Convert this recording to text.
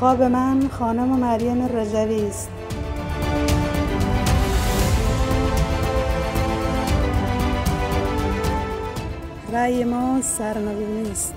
خواب من خانم مریم رجوی است. رأی ما سرنگونی است